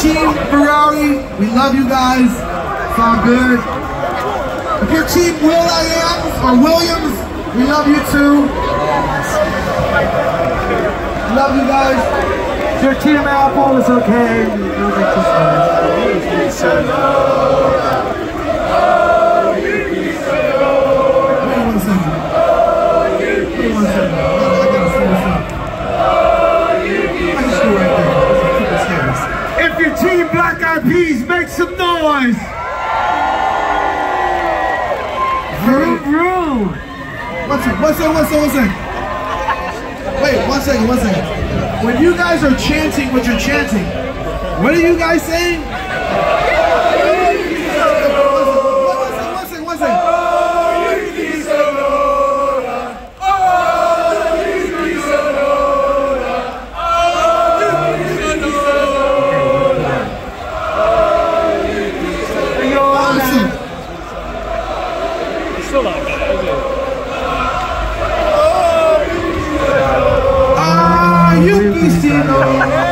Team Ferrari, we love you guys. It's all good. If you're Team Will I Am or Williams, we love you too. Love you guys. If you're Team Apple, it's okay. Peas, make some noise. Vroom, vroom. Second, one second, one second, one second. Wait, one second, one second. When you guys are chanting what you're chanting, what are you guys saying? still not good, is it? Ah, you!